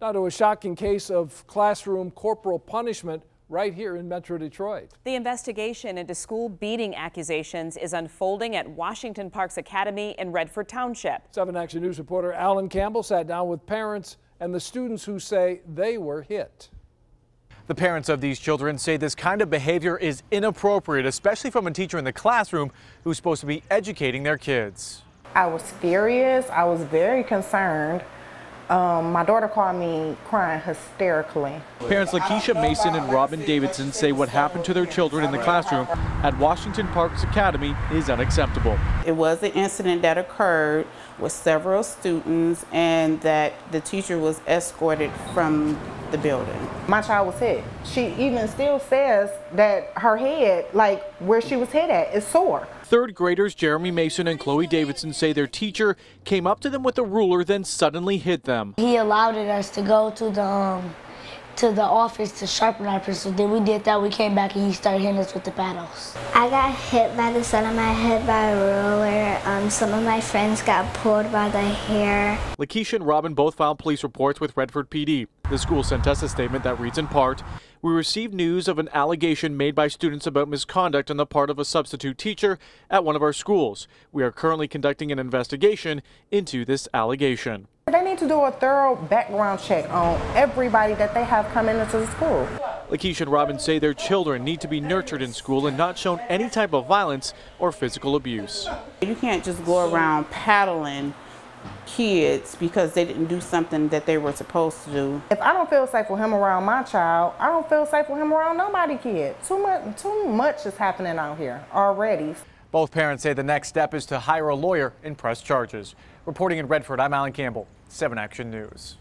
Now to a shocking case of classroom corporal punishment right here in Metro Detroit. The investigation into school beating accusations is unfolding at Washington Parks Academy in Redford Township. 7 Action News reporter Alan Campbell sat down with parents and the students who say they were hit. The parents of these children say this kind of behavior is inappropriate, especially from a teacher in the classroom who's supposed to be educating their kids. I was furious. I was very concerned. Um, my daughter called me crying hysterically. Parents Lakeisha Mason and Robin Davidson say what happened to their children in the classroom at Washington Parks Academy is unacceptable. It was an incident that occurred with several students and that the teacher was escorted from the building. My child was hit. She even still says that her head, like where she was hit at, is sore. Third graders Jeremy Mason and Chloe Davidson say their teacher came up to them with a ruler, then suddenly hit them. He allowed us to go to the um, to the office to sharpen our pencils. Then we did that. We came back and he started hitting us with the paddles. I got hit by the side of my head by a ruler. Um, some of my friends got pulled by the hair. Lakeisha and Robin both filed police reports with Redford PD. The school sent us a statement that reads in part, we received news of an allegation made by students about misconduct on the part of a substitute teacher at one of our schools. We are currently conducting an investigation into this allegation. They need to do a thorough background check on everybody that they have come into the school. Lakeisha and Robin say their children need to be nurtured in school and not shown any type of violence or physical abuse. You can't just go around paddling kids because they didn't do something that they were supposed to do. If I don't feel safe with him around my child, I don't feel safe with him around nobody kid. Too much, too much is happening out here already. Both parents say the next step is to hire a lawyer and press charges. Reporting in Redford, I'm Alan Campbell, 7 Action News.